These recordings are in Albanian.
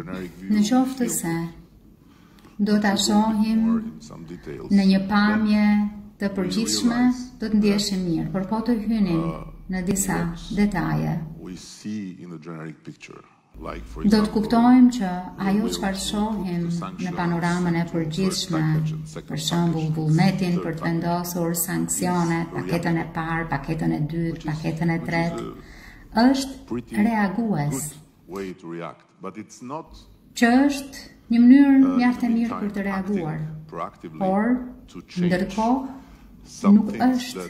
Në qoftë se do ta shohim në një pamje të përgjithshme, do të ndiheshim mirë, por po të hynim uh, në disa detaje. Do të kuptojmë që ajo çfarë shohim në panoramën e përgjithshme, për shembull vullnetin për të vendosur sanksione, paketën e parë, paketën e dytë, paketën e tretë, është reagues që është një mënyrë mjaft e mirë për të reaguar, por ndërkohë nuk është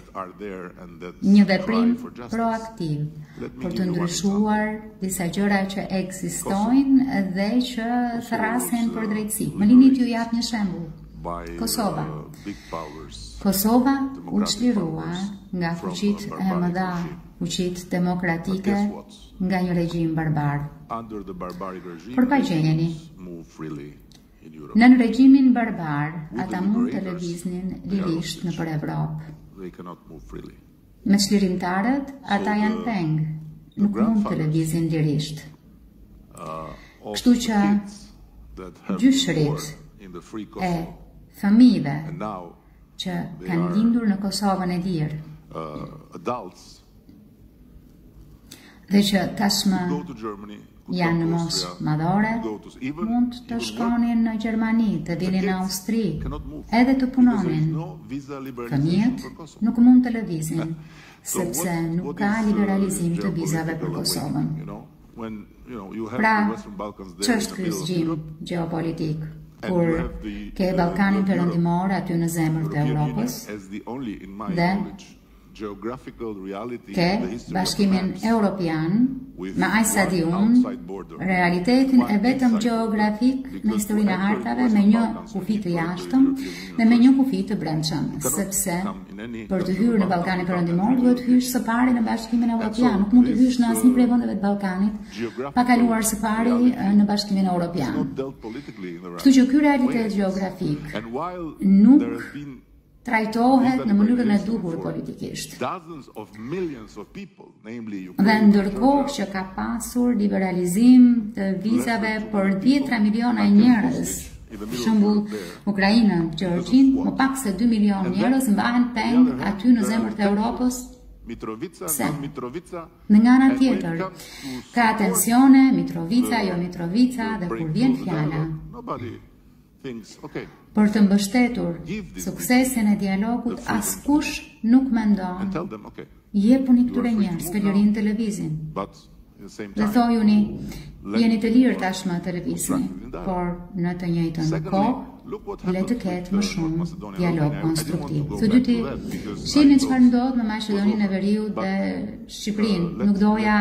një veprim proaktiv për të ndryshuar disa gjëra që ekzistojnë dhe që thërrasin për drejtësi. Më lini t'ju jap një shembull. Kosova. Uh, Kosova u çlirua nga fuqitë e mëdha, fuqitë demokratike nga një regjim barbar. Por pa gjenjeni, nën regjimin barbar, ata mund të lëviznin lirisht nëpër Evropë. Me çlirimtarët, ata janë peng, nuk mund të lëvizin lirisht. Uh, Kështu që gjyshërit e fëmijëve që kanë lindur në Kosovën e lirë, uh, dhe që tashmë janë në moshë madhore, mund të shkonin në Gjermani, të vinin në Austri, edhe të punonin. Fëmijët nuk mund të lëvizin, sepse nuk ka liberalizim të vizave për Kosovën. Pra, ç'është ky zgjim geopolitik? Kur ke Ballkanin Perëndimor aty në zemër të Europës, dhe ke Bashkimin Europian, me aq sa di unë, realitetin e vetëm gjeografik në historinë e hartave me një kufi të jashtëm dhe me një kufi të brendshëm, sepse për të hyrë në Ballkanin Perëndimor duhet të hysh së pari në Bashkimin Europian, nuk mund të hysh në asnjë prej vendeve të Ballkanit pa kaluar së pari në Bashkimin Europian. Kështu që ky realitet gjeografik nuk trajtohet në mënyrën e duhur politikisht. Dhe ndërkohë që ka pasur liberalizim të vizave për dhjetëra miliona njerëz, për shembull Ukrainën, Gjeorgjinë, më pak se 2 milionë njerëz mbahen peng aty në zemër të Europës, se, nga ana tjetër, ka tensione, Mitrovica, jo Mitrovica, dhe kur vjen fjala, Për të mbështetur suksesin e dialogut askush nuk mendon. Jepuni këtyre njerëzve lirinë të lëvizin. Dhe thojuni, jeni të lirë tashmë të lëvizni, por në të njëjtën kohë le të ketë më shumë dialog konstruktiv. Së dyti, shihni çfarë ndodh me Maqedoninë e Veriut dhe Shqipërinë. Nuk doja